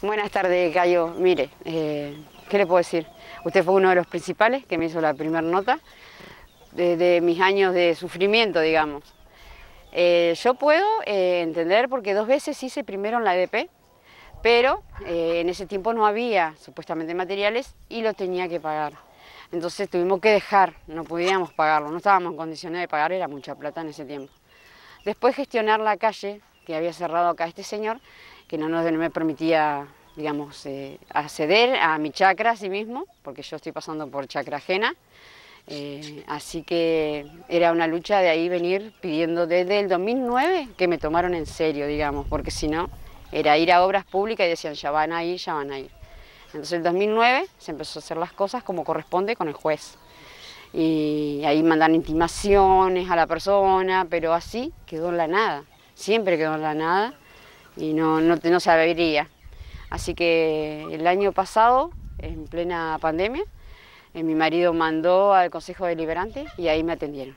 Buenas tardes, Cayo. Mire, eh, ¿qué le puedo decir? Usted fue uno de los principales que me hizo la primera nota desde mis años de sufrimiento, digamos. Eh, yo puedo eh, entender porque dos veces hice primero en la EDP, pero en ese tiempo no había supuestamente materiales y lo tenía que pagar. Entonces tuvimos que dejar, no podíamos pagarlo, no estábamos en condiciones de pagar, era mucha plata en ese tiempo. Después gestionar la calle, que había cerrado acá este señor, que no, nos, me permitía, digamos, eh, acceder a mi chacra a sí mismo, porque yo estoy pasando por chacra ajena. Eh, así que era una lucha de ahí venir pidiendo desde el 2009 que me tomaron en serio, digamos, porque si no, era ir a obras públicas y decían, ya van a ir, ya van a ir. Entonces en 2009 se empezó a hacer las cosas como corresponde con el juez. Y ahí mandan intimaciones a la persona, pero así quedó en la nada, siempre quedó en la nada y no, no, no se Así que el año pasado, en plena pandemia, eh, mi marido mandó al Consejo Deliberante y ahí me atendieron.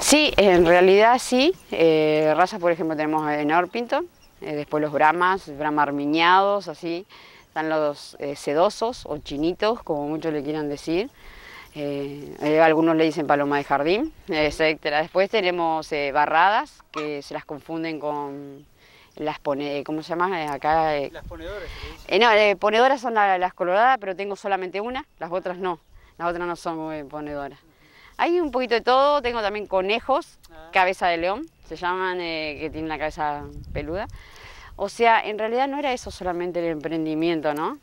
Sí, en realidad sí. Eh, razas, por ejemplo, tenemos en Orpinto, eh, después los bramas, bramas armiñados, así. Están los eh, sedosos o chinitos, como muchos le quieran decir. Algunos le dicen paloma de jardín, etc. Después tenemos barradas, que se las confunden con las pone, ¿cómo se llama? Acá, las ponedoras. no, ponedoras son las coloradas, pero tengo solamente una, las otras no. Las otras no son ponedoras. Hay un poquito de todo, tengo también conejos, ah. cabeza de león, se llaman, que tienen la cabeza peluda. O sea, en realidad no era eso solamente el emprendimiento, ¿no?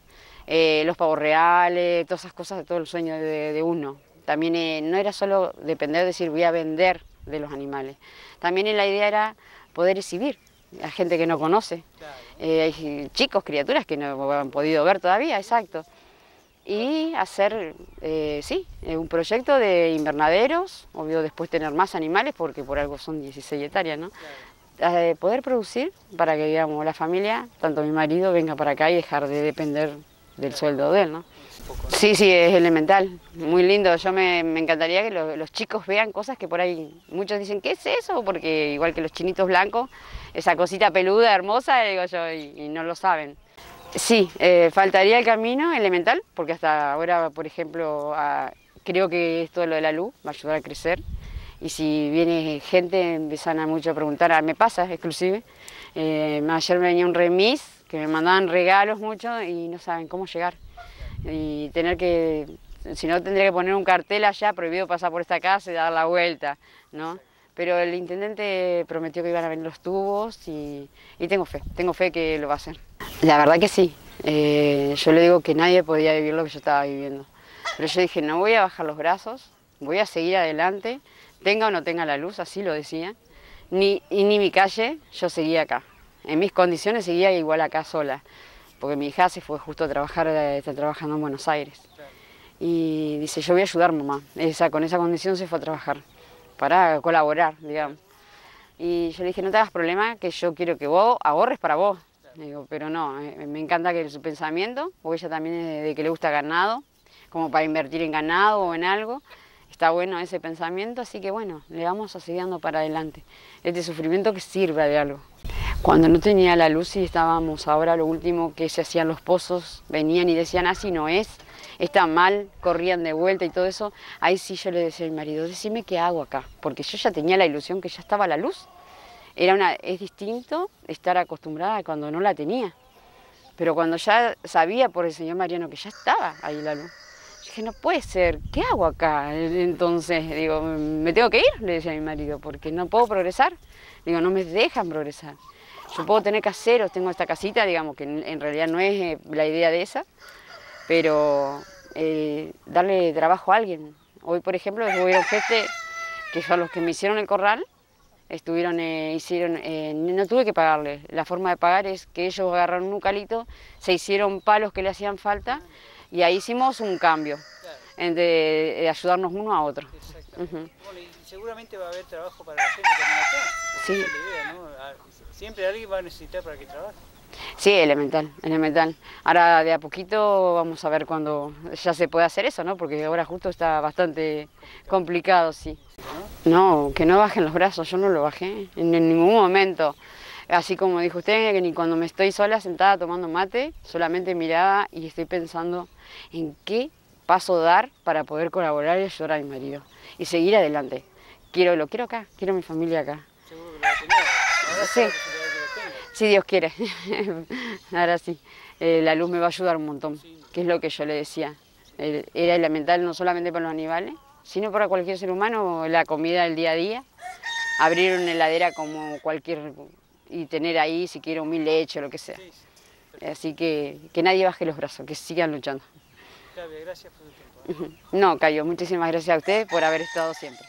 Eh, los pavos reales, todas esas cosas, todo el sueño de, uno. También eh, no era solo depender de decir voy a vender de los animales. También la idea era poder exhibir a gente que no conoce. Eh, hay chicos, criaturas que no han podido ver todavía, exacto. Y hacer, sí, un proyecto de invernaderos, obvio después tener más animales porque por algo son 16 hectáreas, ¿no? de poder producir para que digamos la familia, tanto mi marido, venga para acá y dejar de depender del sueldo de él, ¿no? Sí, sí, es elemental, muy lindo. Yo me, encantaría que los chicos vean cosas que por ahí muchos dicen, ¿qué es eso? Porque igual que los chinitos blancos, esa cosita peluda, hermosa, digo yo, y, no lo saben. Sí, eh, faltaría el camino elemental, porque hasta ahora, por ejemplo, creo que esto de lo de la luz va a a crecer y si viene gente empiezan a mucho preguntar, a, me pasa exclusive, eh, ayer me venía un remis que me mandaban regalos mucho y no saben cómo llegar y tener que, si no tendría que poner un cartel allá, prohibido pasar por esta casa y dar la vuelta, ¿no? Pero el intendente prometió que iban a venir los tubos y, tengo fe, tengo fe que lo va a hacer. La verdad que sí, eh, yo le digo que nadie podía vivir lo que yo estaba viviendo, pero yo dije, no voy a bajar los brazos, voy a seguir adelante, tenga o no tenga la luz, así lo decía, ni, y ni mi calle, yo seguía acá. En mis condiciones seguía igual acá sola, porque mi hija se fue justo a trabajar, eh, está trabajando en Buenos Aires. Y dice, yo voy a ayudar mamá, esa, con esa condición se fue a trabajar, para colaborar, digamos. Y yo le dije, no te hagas problema, que yo quiero que vos ahorres para vos. Digo, pero no, eh, me encanta que su pensamiento, porque ella también es de que le gusta ganado, como para invertir en ganado o en algo está bueno ese pensamiento, así que bueno, le vamos a seguir para adelante. Este sufrimiento que sirva de algo. Cuando no tenía la luz y estábamos ahora, lo último que se hacían los pozos, venían y decían, así no es, está mal, corrían de vuelta y todo eso, ahí sí yo le decía a mi marido, decime qué hago acá, porque yo ya tenía la ilusión que ya estaba la luz. Era una, es distinto estar acostumbrada cuando no la tenía, pero cuando ya sabía por el señor Mariano que ya estaba ahí la luz dije, no puede ser, ¿qué hago acá? Entonces, digo, me tengo que ir, le decía a mi marido, porque no puedo progresar. Digo, no me dejan progresar. Yo puedo tener caseros, tengo esta casita, digamos, que en realidad no es eh, la idea de esa, pero eh, darle trabajo a alguien. Hoy, por ejemplo, hubieron gente que son los que me hicieron el corral, estuvieron, eh, hicieron, no tuve que pagarle. La forma de pagar es que ellos agarraron un calito, se hicieron palos que le hacían falta y ahí hicimos un cambio de, ayudarnos uno a otro. Exacto. seguramente va a haber trabajo para la gente también acá. Sí. Idea, ¿no? Ah, siempre alguien va a necesitar para que trabaje. Sí, elemental, elemental. Ahora de a poquito vamos a ver cuando ya se puede hacer eso, ¿no? Porque ahora justo está bastante complicado, sí. No, que no bajen los brazos, yo no lo bajé en ningún momento. así como dijo usted, que ni cuando me estoy sola sentada tomando mate, solamente miraba y estoy pensando en qué paso dar para poder colaborar y ayudar a mi marido y seguir adelante. Quiero, lo quiero acá, quiero mi familia acá. Seguro que lo Sí. Si Dios quiere. Ahora sí. Eh, la luz me va a ayudar un montón, que es lo que yo le decía. Era elemental no solamente para los animales, sino para cualquier ser humano, la comida del día a día. Abrir una heladera como cualquier y tener ahí, si quiero, mil leche o lo que sea. Sí, sí. Así que que nadie baje los brazos, que sigan luchando. ¿Eh? No, Cayo, muchísimas gracias a ustedes por haber estado siempre.